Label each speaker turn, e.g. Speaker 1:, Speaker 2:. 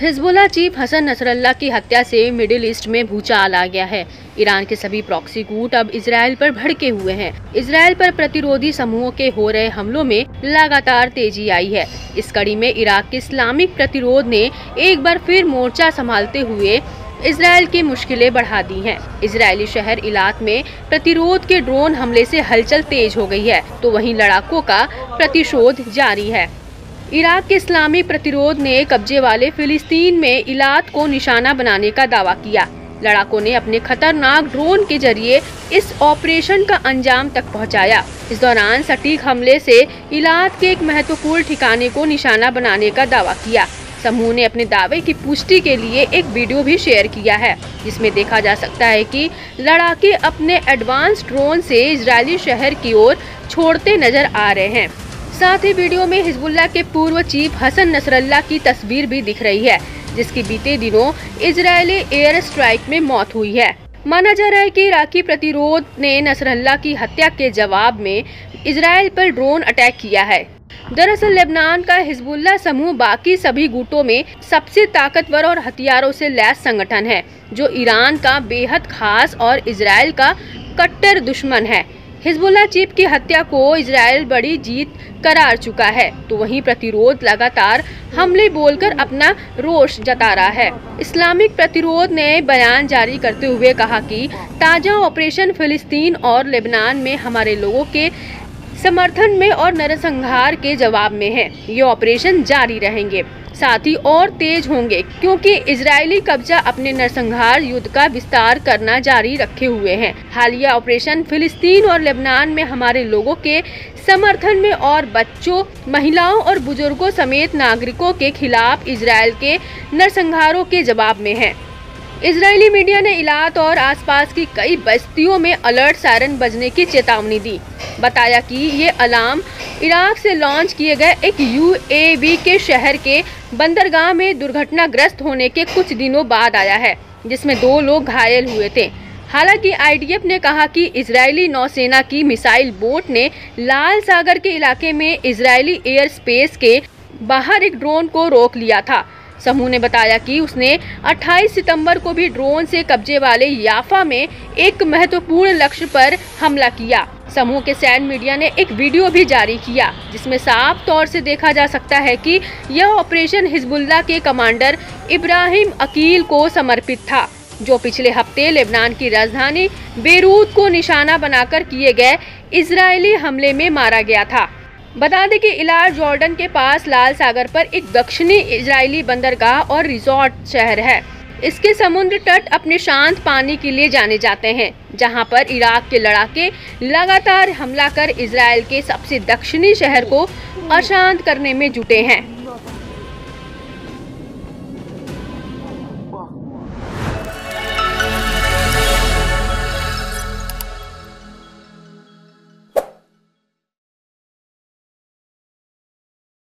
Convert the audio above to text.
Speaker 1: Hezbollah chief Hasan Nasrallah की हत्या से मिडिल ईस्ट में भूचाल आ गया है। ईरान के सभी प्रॉक्सी गुट अब इसराइल पर भड़के हुए हैं। इसराइल पर प्रतिरोधी समूहों के हो रहे हमलों में लगातार तेज़ी आई है। इस कड़ी में इराक के इस्लामिक प्रतिरोध ने एक बार फिर मोर्चा संभालते हुए इसराइल की मुश्किलें बढ़ा दी हैं। इसराइली शहर इलाक में प्रतिरोध के ड्रोन हमले से हलचल तेज हो गई है तो वहीं लड़ाकों का प्रतिशोध जारी है। इराक के इस्लामी प्रतिरोध ने कब्जे वाले फिलिस्तीन में इलात को निशाना बनाने का दावा किया। लड़ाकों ने अपने खतरनाक ड्रोन के ज़रिए इस ऑपरेशन का अंजाम तक पहुँचाया। इस दौरान सटीक हमले से इलात के एक महत्वपूर्ण ठिकाने को निशाना बनाने का दावा किया। समूह ने अपने दावे की पुष्टि के लिए एक वीडियो भी शेयर किया है, जिसमें देखा जा सकता है कि लड़ाके अपने एडवांस ड्रोन से इजरायली शहर की ओर छोड़ते नज़र आ रहे हैं। साथ ही वीडियो में हिजबुल्ला के पूर्व चीफ हसन नसरल्ला की तस्वीर भी दिख रही है, जिसकी बीते दिनों इजरायली एयर स्ट्राइक में मौत हुई है। माना जा रहा है कि इराकी प्रतिरोध ने नसरल्ला की हत्या के जवाब में इसराइल पर ड्रोन अटैक किया है। दरअसल लेबनान का हिजबुल्ला समूह बाकी सभी गुटों में सबसे ताकतवर और हथियारों से लैस संगठन है, जो ईरान का बेहद खास और इसराइल का कट्टर दुश्मन है। हिजबुल्ला चीफ की हत्या को इसराइल बड़ी जीत करार चुका है। तो वहीं प्रतिरोध लगातार हमले बोलकर अपना रोष जता रहा है। इस्लामिक प्रतिरोध ने बयान जारी करते हुए कहा कि ताज़ा ऑपरेशन फिलिस्तीन और लेबनान में हमारे लोगों के समर्थन में और नरसंहार के जवाब में है। ये ऑपरेशन जारी रहेंगे। साथ ही और तेज होंगे, क्योंकि इजरायली कब्जा अपने नरसंहार युद्ध का विस्तार करना जारी रखे हुए हैं। हालिया ऑपरेशन फिलिस्तीन और लेबनान में हमारे लोगों के समर्थन में और बच्चों, महिलाओं और बुज़ुर्गों समेत नागरिकों के खिलाफ इसराइल के नरसंहारों के जवाब में है। इसराइली मीडिया ने इलात और आसपास की कई बस्तियों में अलर्ट सायरन बजने की चेतावनी दी। बताया कि ये अलार्म इराक से लॉन्च किए गए एक यूएवी के शहर के बंदरगाह में दुर्घटनाग्रस्त होने के कुछ दिनों बाद आया है, जिसमें दो लोग घायल हुए थे। हालाँकि आईडीएफ ने कहा कि इजरायली नौसेना की मिसाइल बोट ने लाल सागर के इलाके में इजरायली एयर स्पेस के बाहर एक ड्रोन को रोक लिया था। समूह ने बताया कि उसने 28 सितंबर को भी ड्रोन से कब्जे वाले याफा में एक महत्वपूर्ण लक्ष्य पर हमला किया। समूह के सैन मीडिया ने एक वीडियो भी जारी किया, जिसमें साफ़ तौर से देखा जा सकता है कि यह ऑपरेशन हिजबुल्ला के कमांडर इब्राहिम अकील को समर्पित था, जो पिछले हफ़्ते लेबनान की राजधानी बेरूत को निशाना बनाकर किए गए इसराइली हमले में मारा गया था। बता दें कि इलाज जॉर्डन के पास लाल सागर पर एक दक्षिणी इजरायली बंदरगाह और रिजॉर्ट शहर है। इसके समुद्र तट अपने शांत पानी के लिए जाने जाते हैं, जहाँ पर इराक के लड़ाके लगातार हमला कर इसराइल के सबसे दक्षिणी शहर को अशांत करने में जुटे हैं।